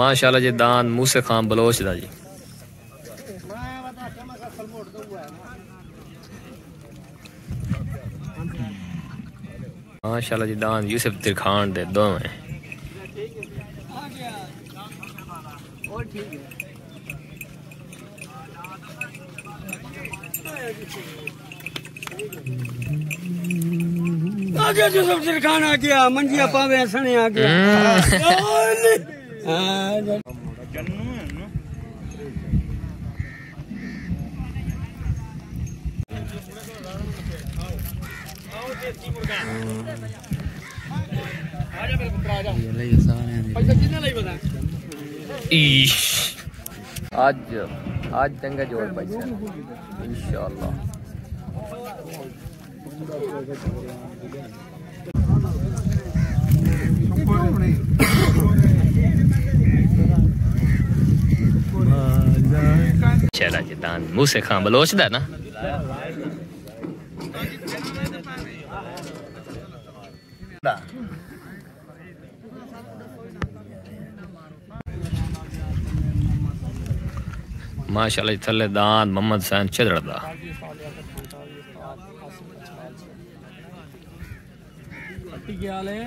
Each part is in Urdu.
ماشاءاللہ جی دان موسے خان بلوچ دا جی۔ ماشاءاللہ جی دان یوسف ترخان دے دو ہیں۔ آگے جو سب سرکان آ گیا منجیا پاوے سنے آ گیا ہاں، ਈ ਅੱਜ ਅੱਜ ਚੰਗਾ ਜੋੜ ਭਾਈ ਸਾਹਿਬ ਇਨਸ਼ਾਅੱਲਾ ਚਲਾ ਜਿੱਦਾਂ ਮੂਸੇ ਖਾਂ ਬਲੋਚ ਦਾ ਨਾ ਦਾ ماشاءاللہ جی تھلے دان محمد حسین چدڑ دا۔ کے آلے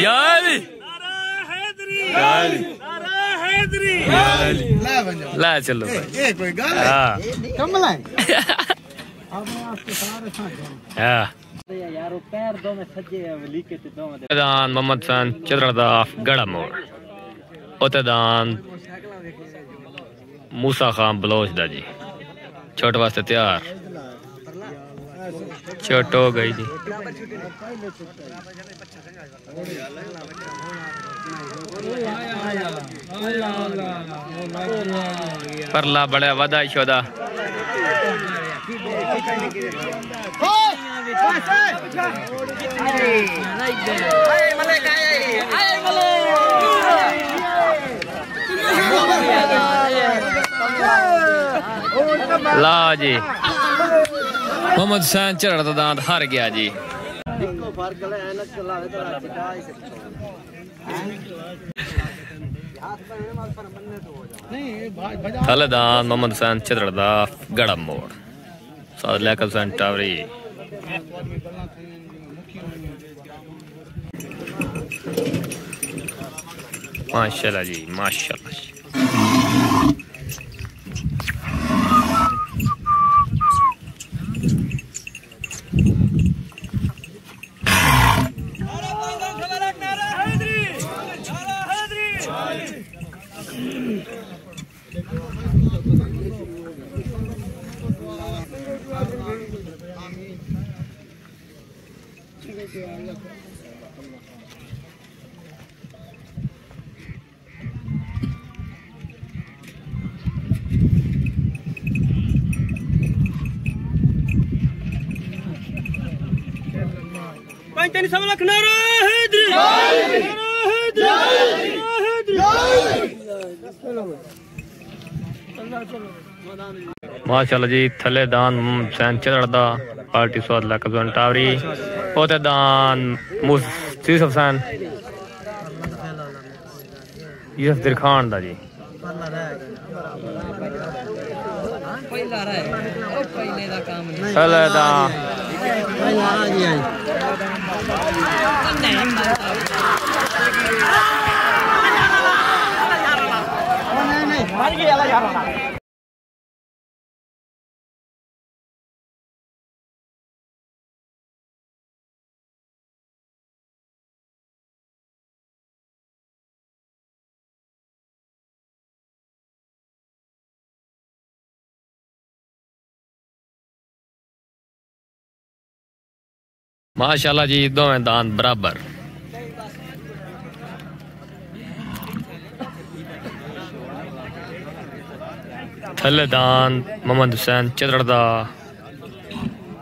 یا علی۔ یا علی۔ لا چلو ہاں دان محمد چدڑ دا گڑا موڑ دان موسا خان بلوچ دا جی چھوٹ واسطے تیار چھوٹ ہو گئی جی پرلا بڑا ودا شودا لا جی۔ محمد حسین چڑھ دا دانت ہار گیا جی۔ تھلے دان محمد حسین چدڑ دا گڑا موڑ۔ ساتھ لیکل حسین ٹاوری ماشاءاللہ جی ماشاءاللہ جی۔ پنجتنی سب لکھ نعرہ حیدری نعرہ حیدری ماشاءاللہ جی تھلے دان محمد حسین دا، پارٹی سواد لیکل حسین اور دان مفتی سفین یہ تلخان دل دان ماشاءاللہ جی دوویں دان برابر۔ تھلے دان، محمد حسین چدڑ دا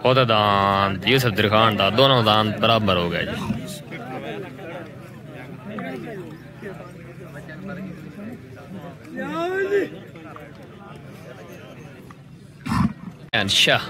اوتے دان، یوسف درخان دا، دونوں دان برابر ہو گئے جی۔ شاہ